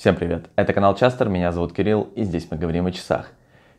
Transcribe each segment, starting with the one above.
Всем привет, это канал Частер, меня зовут Кирилл и здесь мы говорим о часах.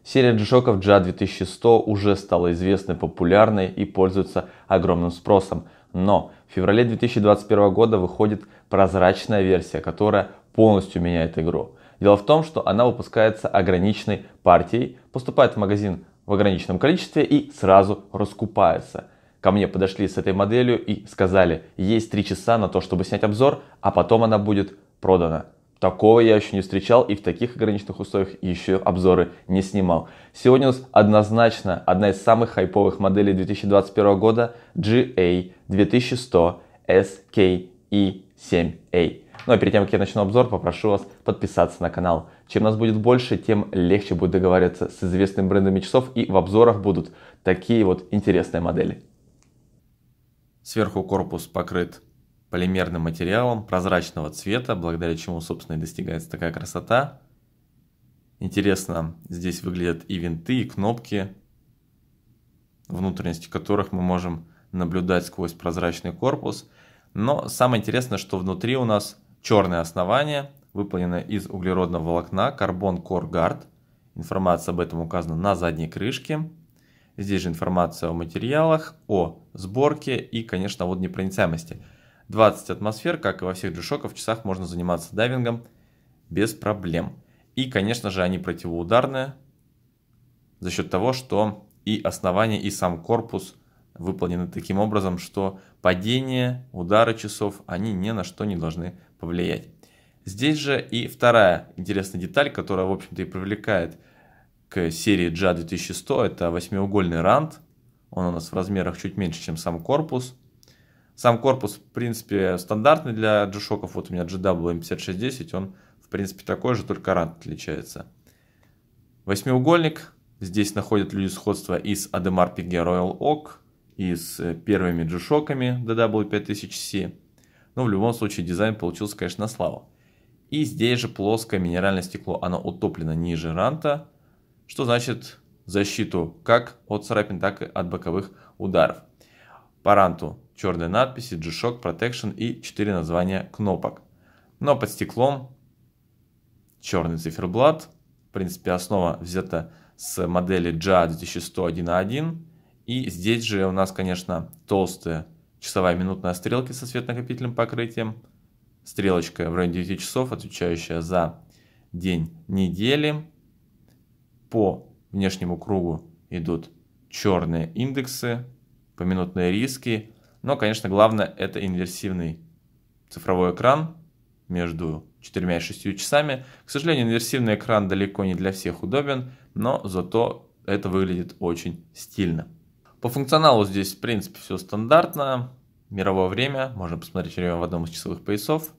Серия G-Shock G2100 уже стала известной, популярной и пользуется огромным спросом. Но в феврале 2021 года выходит прозрачная версия, которая полностью меняет игру. Дело в том, что она выпускается ограниченной партией, поступает в магазин в ограниченном количестве и сразу раскупается. Ко мне подошли с этой моделью и сказали, есть 3 часа на то, чтобы снять обзор, а потом она будет продана. Такого я еще не встречал и в таких ограниченных условиях еще обзоры не снимал. Сегодня у нас однозначно одна из самых хайповых моделей 2021 года GA 2100 SKE7A. Ну а перед тем, как я начну обзор, попрошу вас подписаться на канал. Чем нас будет больше, тем легче будет договариваться с известными брендами часов и в обзорах будут такие вот интересные модели. Сверху корпус покрыт полимерным материалом прозрачного цвета, благодаря чему, собственно, и достигается такая красота. Интересно, здесь выглядят и винты, и кнопки, внутренности которых мы можем наблюдать сквозь прозрачный корпус. Но самое интересное, что внутри у нас черное основание, выполненное из углеродного волокна Carbon Core Guard. Информация об этом указана на задней крышке. Здесь же информация о материалах, о сборке и, конечно, о водонепроницаемости. 20 атмосфер, как и во всех g в часах можно заниматься дайвингом без проблем. И, конечно же, они противоударные за счет того, что и основание, и сам корпус выполнены таким образом, что падение, удары часов, они ни на что не должны повлиять. Здесь же и вторая интересная деталь, которая, в общем-то, и привлекает к серии JA 2100, это восьмиугольный рант. Он у нас в размерах чуть меньше, чем сам корпус. Сам корпус, в принципе, стандартный для G-Shock. Вот у меня GW5610, он, в принципе, такой же, только рант отличается. Восьмиугольник. Здесь находят люди сходства и с Ademar Piguet Royal Oak, и с первыми G-Shock'ами DW5000C. Но в любом случае дизайн получился, конечно, на славу. И здесь же плоское минеральное стекло, оно утоплено ниже ранта, что значит защиту как от царапин, так и от боковых ударов. По ранту черные надписи G-Shock Protection и 4 названия кнопок. Но под стеклом черный циферблат. В принципе, основа взята с модели JA 2101. И здесь же у нас, конечно, толстая часовая минутная стрелки со светонакопительным покрытием. Стрелочка в районе 9 часов, отвечающая за день недели. По внешнему кругу идут черные индексы, поминутные риски но, конечно, главное это инверсивный цифровой экран между 4 и 6 часами. К сожалению, инверсивный экран далеко не для всех удобен, но зато это выглядит очень стильно. По функционалу здесь, в принципе, все стандартно. Мировое время, можно посмотреть время в одном из часовых поясов.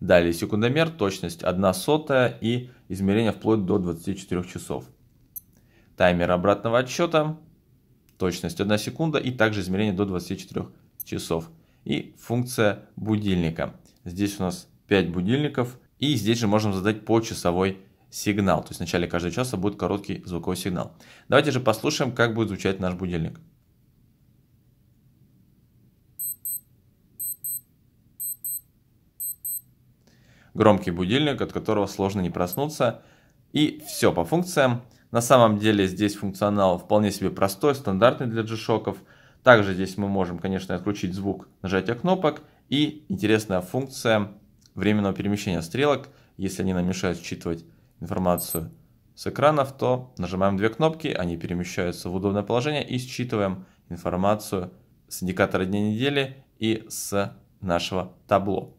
Далее секундомер, точность 1 сотая и измерение вплоть до 24 часов. Таймер обратного отсчета, точность 1 секунда и также измерение до 24 часов. И функция будильника. Здесь у нас 5 будильников. И здесь же можем задать почасовой сигнал. То есть в начале каждого часа будет короткий звуковой сигнал. Давайте же послушаем, как будет звучать наш будильник. Громкий будильник, от которого сложно не проснуться. И все по функциям. На самом деле здесь функционал вполне себе простой, стандартный для G-Shock'ов. Также здесь мы можем, конечно, отключить звук нажатия кнопок и интересная функция временного перемещения стрелок. Если они нам мешают считывать информацию с экранов, то нажимаем две кнопки, они перемещаются в удобное положение и считываем информацию с индикатора дня недели и с нашего табло.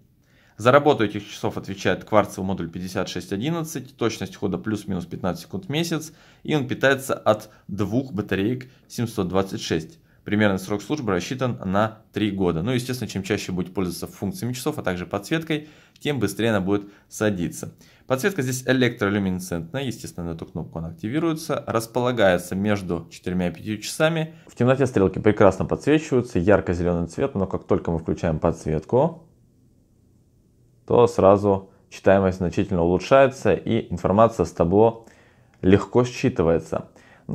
За работу этих часов отвечает кварцевый модуль 5611, точность хода плюс-минус 15 секунд в месяц, и он питается от двух батареек 726 Примерный срок службы рассчитан на 3 года. Ну, естественно, чем чаще будете пользоваться функциями часов, а также подсветкой, тем быстрее она будет садиться. Подсветка здесь электролюминесцентная, естественно, на эту кнопку она активируется, располагается между 4 и 5 часами. В темноте стрелки прекрасно подсвечиваются, ярко-зеленый цвет, но как только мы включаем подсветку, то сразу читаемость значительно улучшается и информация с табло легко считывается.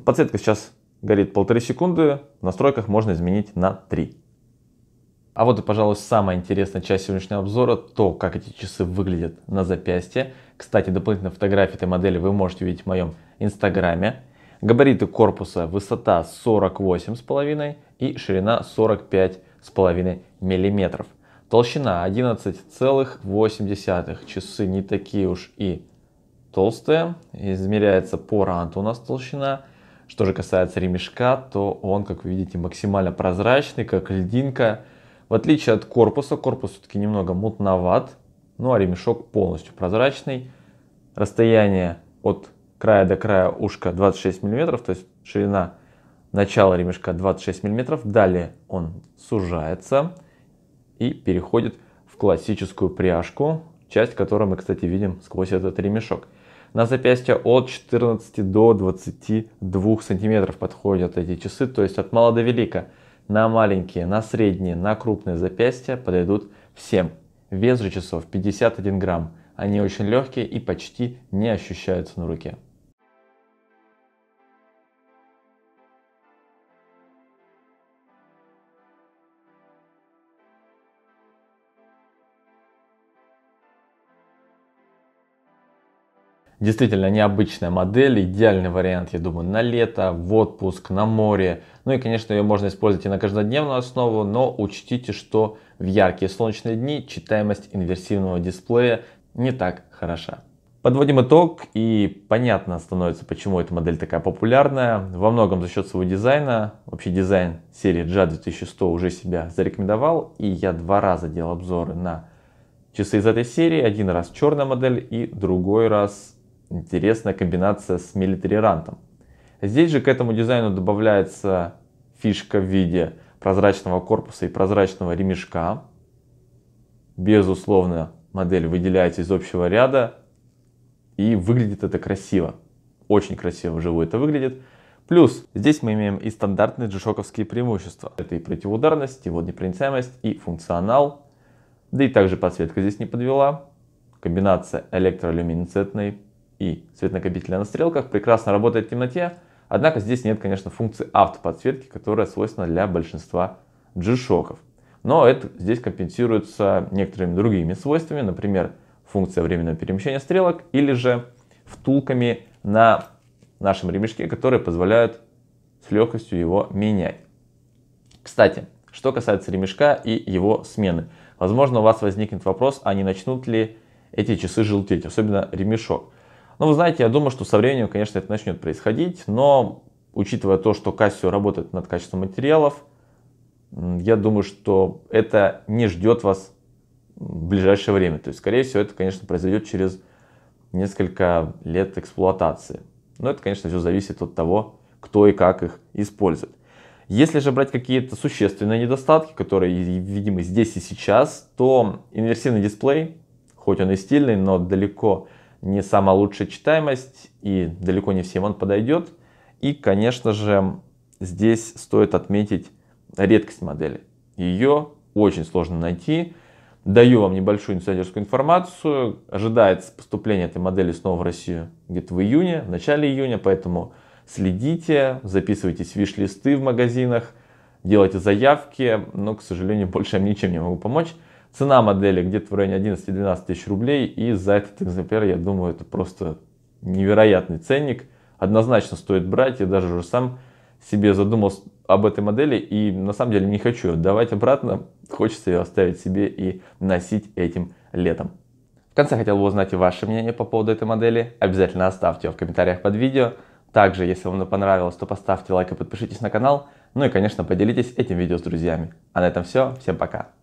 Подсветка сейчас горит полторы секунды, в настройках можно изменить на 3. А вот и, пожалуй, самая интересная часть сегодняшнего обзора, то, как эти часы выглядят на запястье. Кстати, дополнительные фотографии этой модели вы можете увидеть в моем инстаграме. Габариты корпуса высота 48,5 и ширина 45,5 мм. Толщина 11,8. Часы не такие уж и толстые. Измеряется по ранту у нас толщина. Что же касается ремешка, то он, как вы видите, максимально прозрачный, как льдинка. В отличие от корпуса, корпус все-таки немного мутноват, ну а ремешок полностью прозрачный. Расстояние от края до края ушка 26 мм, то есть ширина начала ремешка 26 мм. Далее он сужается и переходит в классическую пряжку, часть которой мы, кстати, видим сквозь этот ремешок. На запястье от 14 до 22 сантиметров подходят эти часы, то есть от мала до велика. На маленькие, на средние, на крупные запястья подойдут всем. Вес же часов 51 грамм. Они очень легкие и почти не ощущаются на руке. Действительно необычная модель, идеальный вариант, я думаю, на лето, в отпуск, на море. Ну и, конечно, ее можно использовать и на каждодневную основу, но учтите, что в яркие солнечные дни читаемость инверсивного дисплея не так хороша. Подводим итог и понятно становится, почему эта модель такая популярная. Во многом за счет своего дизайна. Вообще дизайн серии JA 2100 уже себя зарекомендовал. И я два раза делал обзоры на часы из этой серии. Один раз черная модель и другой раз интересная комбинация с милитарирантом. Здесь же к этому дизайну добавляется фишка в виде прозрачного корпуса и прозрачного ремешка. Безусловно, модель выделяется из общего ряда и выглядит это красиво. Очень красиво вживую это выглядит. Плюс здесь мы имеем и стандартные джишоковские преимущества. Это и противоударность, и водонепроницаемость, и функционал. Да и также подсветка здесь не подвела. Комбинация электролюминесцентной и цветнокопителя на стрелках прекрасно работает в темноте, однако здесь нет, конечно, функции автоподсветки, которая свойственна для большинства G-Shock'ов. Но это здесь компенсируется некоторыми другими свойствами, например, функция временного перемещения стрелок или же втулками на нашем ремешке, которые позволяют с легкостью его менять. Кстати, что касается ремешка и его смены. Возможно, у вас возникнет вопрос, а не начнут ли эти часы желтеть, особенно ремешок. Ну, вы знаете, я думаю, что со временем, конечно, это начнет происходить, но учитывая то, что Casio работает над качеством материалов, я думаю, что это не ждет вас в ближайшее время. То есть, скорее всего, это, конечно, произойдет через несколько лет эксплуатации. Но это, конечно, все зависит от того, кто и как их использует. Если же брать какие-то существенные недостатки, которые видимы здесь и сейчас, то инверсивный дисплей, хоть он и стильный, но далеко не самая лучшая читаемость и далеко не всем он подойдет. И, конечно же, здесь стоит отметить редкость модели. Ее очень сложно найти. Даю вам небольшую инсайдерскую информацию. Ожидается поступление этой модели снова в Россию где-то в июне, в начале июня, поэтому следите, записывайтесь в виш-листы в магазинах, делайте заявки, но, к сожалению, больше я ничем не могу помочь. Цена модели где-то в районе 11-12 тысяч рублей. И за этот экземпляр, я думаю, это просто невероятный ценник. Однозначно стоит брать. Я даже уже сам себе задумался об этой модели и на самом деле не хочу отдавать обратно. Хочется ее оставить себе и носить этим летом. В конце хотел бы узнать и ваше мнение по поводу этой модели. Обязательно оставьте его в комментариях под видео. Также, если вам понравилось, то поставьте лайк и подпишитесь на канал. Ну и, конечно, поделитесь этим видео с друзьями. А на этом все. Всем пока.